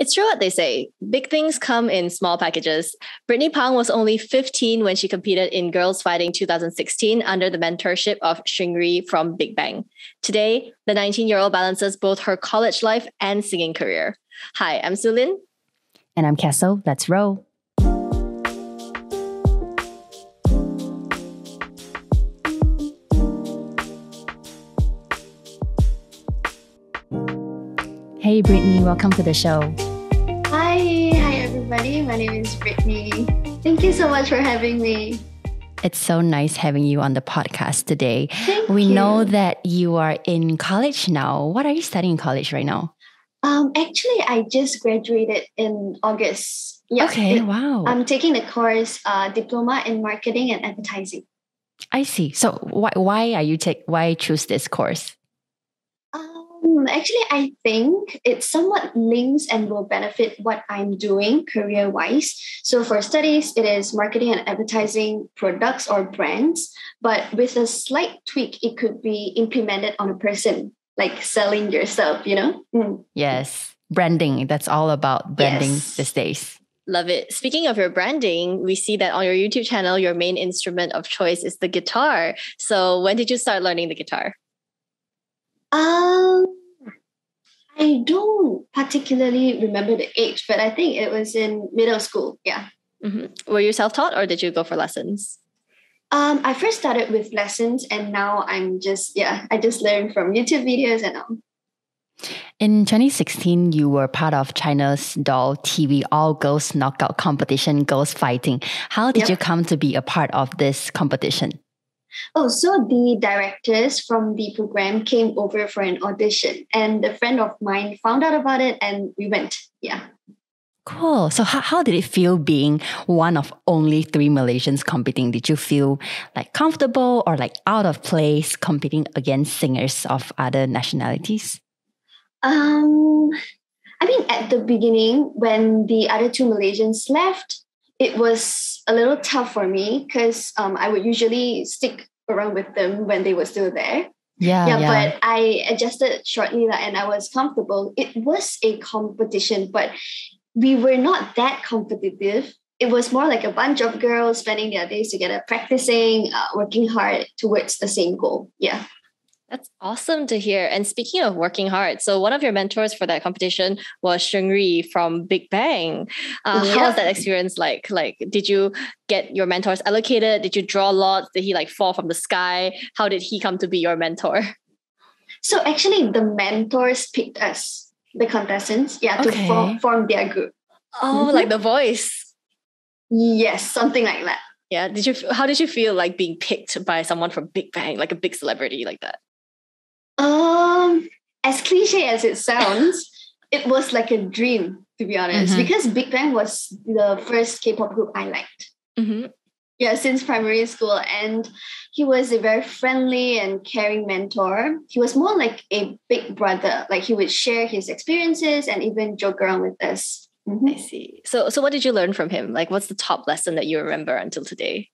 It's true what they say. Big things come in small packages. Britney Pang was only 15 when she competed in Girls Fighting 2016 under the mentorship of Seungri from Big Bang. Today, the 19 year old balances both her college life and singing career. Hi, I'm SueLyn. And I'm Kessyl. Let's roll. Hey, Britney, welcome to the show. Everybody. My name is Britney. Thank you so much for having me. It's so nice having you on the podcast today. Thank we you. know that you are in college now. What are you studying in college right now? Um, actually, I just graduated in August. Yeah, okay, it- wow. I'm taking the course uh, Diploma in Marketing and Advertising. I see. So why why are you take why choose this course? Um, actually, I think it somewhat links and will benefit what I'm doing career wise. So, for studies, it is marketing and advertising products or brands, but with a slight tweak, it could be implemented on a person, like selling yourself, you know? Mm. Yes. Branding. That's all about branding Yes. these days. Love it. Speaking of your branding, we see that on your YouTube channel, your main instrument of choice is the guitar. So, when did you start learning the guitar? Um, I don't particularly remember the age, but I think it was in middle school. Yeah. Mhm. Were you self taught or did you go for lessons? Um, I first started with lessons, and now I'm just yeah, I just learn from YouTube videos and all. In 2016, you were part of China's Doll TV All Girls Knockout Competition, Girls Fighting. How did Yep. you come to be a part of this competition? Oh, so the directors from the program came over for an audition, and a friend of mine found out about it, and we went. Yeah. Cool. So, how, how did it feel being one of only three Malaysians competing? Did you feel like comfortable or like out of place competing against singers of other nationalities? Um, I mean, at the beginning, when the other two Malaysians left, it was a little tough for me because um, I would usually stick around with them when they were still there. Yeah, yeah, but I adjusted shortly and I was comfortable. It was a competition, but we were not that competitive. It was more like a bunch of girls spending their days together, practicing, uh, working hard towards the same goal. Yeah. That's awesome to hear. And speaking of working hard, so one of your mentors for that competition was Seungri from Big Bang. Uh, How was that experience like? Like, did you get your mentors allocated? Did you draw lots? Did he like fall from the sky? How did he come to be your mentor? So actually, the mentors picked us, the contestants, yeah, to Okay. form, form their group. Oh, Mhm. like the voice. Yes, something like that. Yeah. Did you? How did you feel like being picked by someone from Big Bang, like a big celebrity like that? Um, as cliche as it sounds, it was like a dream, to be honest, Mhm. because Big Bang was the first K-pop group I liked. Mm-hmm. yeah, since primary school. And he was a very friendly and caring mentor. He was more like a big brother. Like he would share his experiences and even joke around with us. Mhm. I see. So, so what did you learn from him? Like, what's the top lesson that you remember until today?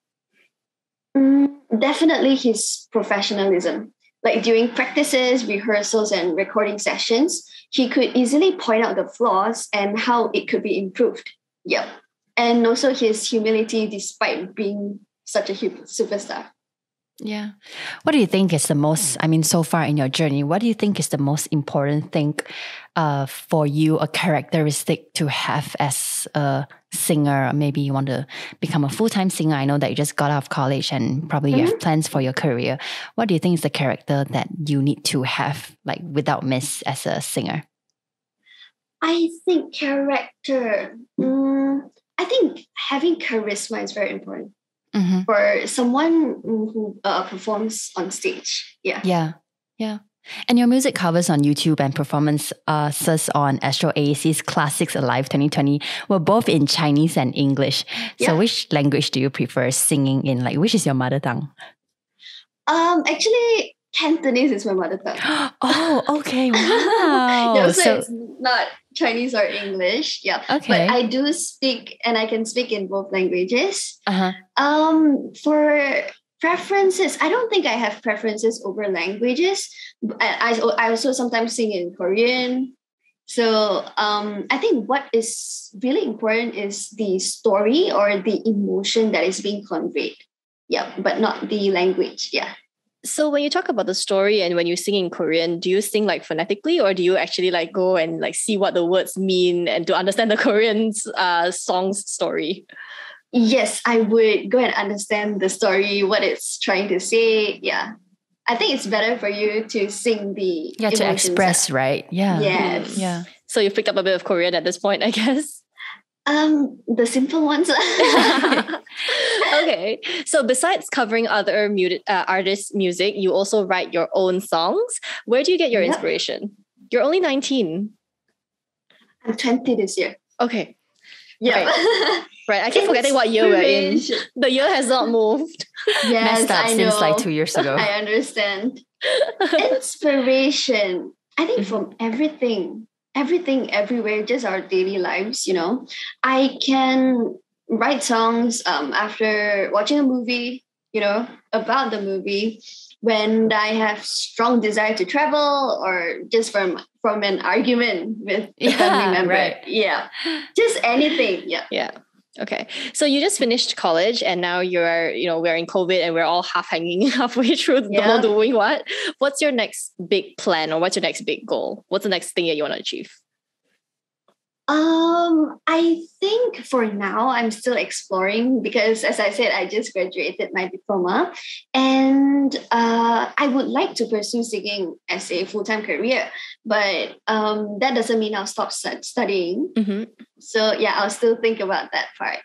Mm, definitely his professionalism. Like during practices, rehearsals, and recording sessions, he could easily point out the flaws and how it could be improved. Yep. And also his humility despite being such a superstar. Yeah. What do you think is the most, I mean, so far in your journey, what do you think is the most important thing uh, for you, a characteristic to have as a singer? Maybe you want to become a full time singer. I know that you just got out of college and probably you have plans for your career. What do you think is the character that you need to have, like without miss, as a singer? I think character. Mm, I think having charisma is very important Mm-hmm. for someone who uh, performs on stage. Yeah. Yeah. Yeah. And your music covers on YouTube and performances on Astro AEC's Classics Alive 2020 were both in Chinese and English. So, Yeah. which language do you prefer singing in? Like, which is your mother tongue? Um. Actually, Cantonese is my mother tongue. oh, okay. Wow. yeah, so, so, it's not Chinese or English. Yeah. okay. But I do speak, and I can speak in both languages. uh-huh. Um, for preferences, I don't think I have preferences over languages. I, I, I also sometimes sing in Korean, So um, I think what is really important is the story or the emotion that is being conveyed. Yeah, but not the language. Yeah. So when you talk about the story and when you sing in Korean, do you sing like phonetically or do you actually like go and like see what the words mean and to understand the Korean uh, song's story? Yes, I would go and understand the story, what it's trying to say. Yeah. I think it's better for you to sing the yeah to express, right? Yeah. Yes. Yeah. So you've picked up a bit of Korean at this point, I guess. Um, the simple ones. okay. So besides covering other mu- uh, artists' music, you also write your own songs. Where do you get your yep. inspiration? You're only 19. I'm 20 this year. Okay. Yeah. Right. right. I keep forgetting what year we're in. The year has not moved. Yes, Messed up I since know. like two years ago. I understand. Inspiration. I think from everything everything everywhere, just our daily lives, you know. I can write songs um, after watching a movie, you know, about the movie when I have strong desire to travel or just from from an argument with a yeah, family member. Right. Yeah. Just anything. Yeah. Yeah. Okay. So you just finished college and now you're, you know, we're in COVID and we're all half hanging halfway through, yeah. doing what. What's your next big plan or what's your next big goal? What's the next thing that you want to achieve? Um, I think for now I'm still exploring because, as I said, I just graduated my diploma, and uh, I would like to pursue singing as a full time career. But um, that doesn't mean I'll stop studying. Mm-hmm. So yeah, I'll still think about that part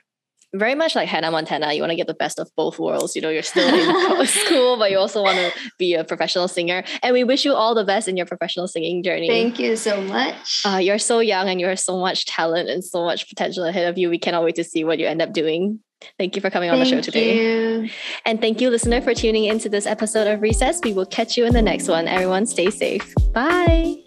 very much like Hannah Montana, you want to get the best of both worlds. You know, you're still in school, but you also want to be a professional singer. And we wish you all the best in your professional singing journey. Thank you so much. Uh, you're so young and you have so much talent and so much potential ahead of you. We cannot wait to see what you end up doing. Thank you for coming thank on the show today. You. And thank you, listener, for tuning into this episode of Recess. We will catch you in the next one. Everyone, stay safe. Bye.